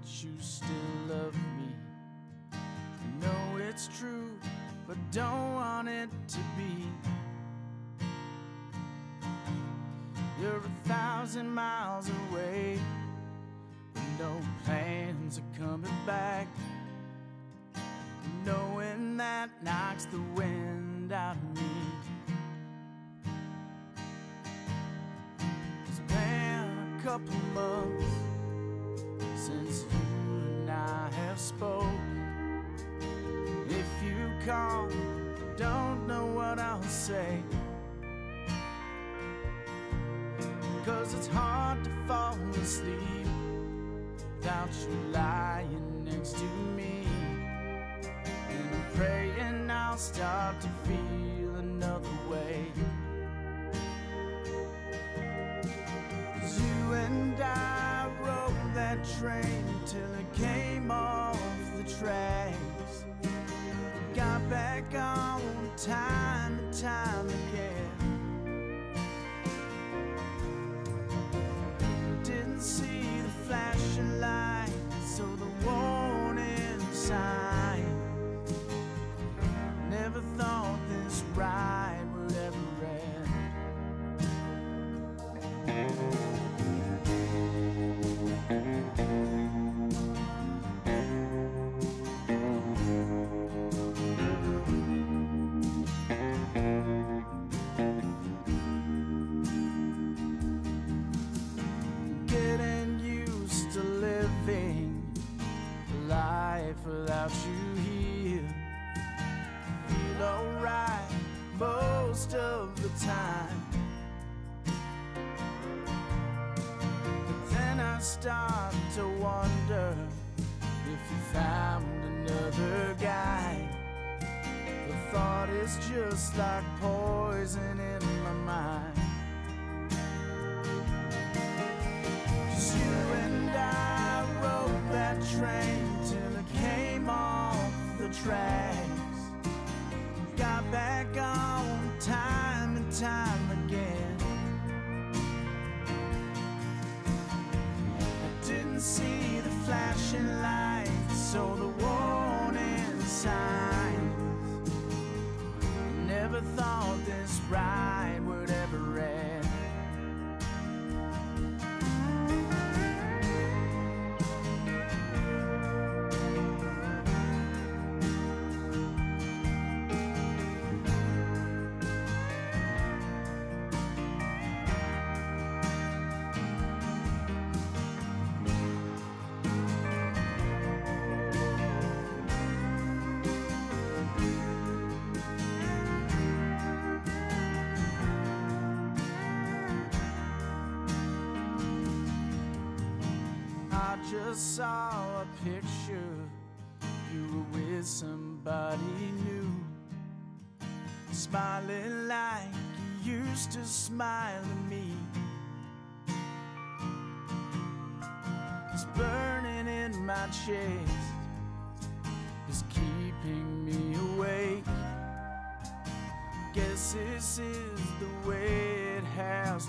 that you still love me. I know it's true, but don't want it to be. You're a thousand miles away, but no plans are coming back. Knowing that knocks the wind out of me. It's a couple months. Call, don't know what I'll say. Cause it's hard to fall asleep without you lying next to me. And I'm praying I'll start to feel another way. Cause you and I rode that train till it came off the tracks. Back on time and time again. Getting used to living life without you here. Feel alright most of the time. But then I start to wonder if you found another guy. Thought is just like poison in my mind. Cause you and I rode that train till it came off the tracks. Got back on time and time again. I didn't see the flashing lights or the warning signs. Just saw a picture. You were with somebody new. Smiling like you used to smile at me. It's burning in my chest. It's keeping me awake. Guess this is the way it has